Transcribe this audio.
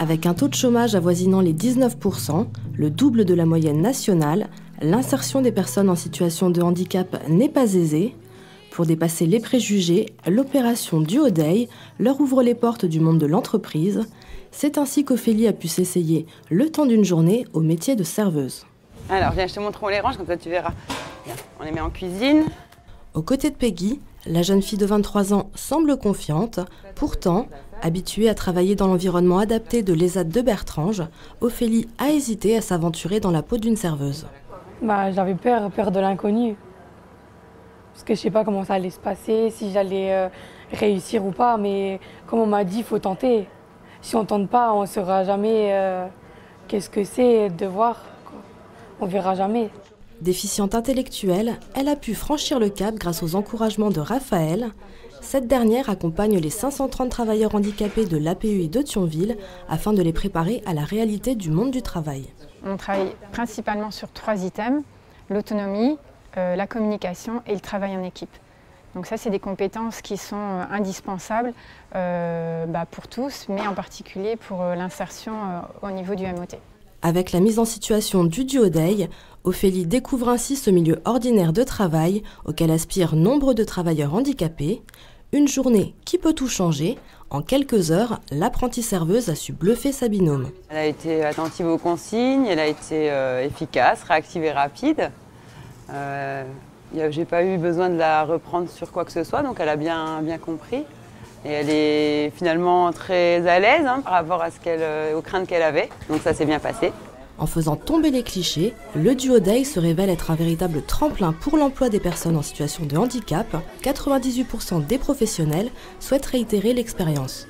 Avec un taux de chômage avoisinant les 19%, le double de la moyenne nationale, l'insertion des personnes en situation de handicap n'est pas aisée. Pour dépasser les préjugés, l'opération Duo Day leur ouvre les portes du monde de l'entreprise. C'est ainsi qu'Ophélie a pu s'essayer le temps d'une journée au métier de serveuse. Alors viens, je te montre où on les range, comme ça tu verras. on les met en cuisine. Aux côtés de Peggy, la jeune fille de 23 ans semble confiante. Pourtant, habituée à travailler dans l'environnement adapté de l'ESAD de Bertrange, Ophélie a hésité à s'aventurer dans la peau d'une serveuse. Bah, j'avais peur, peur de l'inconnu. Parce que je sais pas comment ça allait se passer, si j'allais euh, réussir ou pas, mais comme on m'a dit, il faut tenter. Si on tente pas, on ne saura jamais euh, qu'est-ce que c'est de voir. On verra jamais. Déficiente intellectuelle, elle a pu franchir le cap grâce aux encouragements de Raphaël. Cette dernière accompagne les 530 travailleurs handicapés de l'APEI de Thionville afin de les préparer à la réalité du monde du travail. On travaille principalement sur trois items, l'autonomie, euh, la communication et le travail en équipe. Donc ça, c'est des compétences qui sont euh, indispensables euh, bah, pour tous, mais en particulier pour l'insertion au niveau du MOT. Avec la mise en situation du duo-day, Ophélie découvre ainsi ce milieu ordinaire de travail auquel aspirent nombre de travailleurs handicapés. Une journée qui peut tout changer. En quelques heures, l'apprentie serveuse a su bluffer sa binôme. Elle a été attentive aux consignes, elle a été euh, efficace, réactive et rapide. Euh, J'ai pas eu besoin de la reprendre sur quoi que ce soit, donc elle a bien, bien compris. Et elle est finalement très à l'aise hein, par rapport euh, aux craintes qu'elle avait. Donc ça s'est bien passé. En faisant tomber les clichés, le duo Day se révèle être un véritable tremplin pour l'emploi des personnes en situation de handicap. 98% des professionnels souhaitent réitérer l'expérience.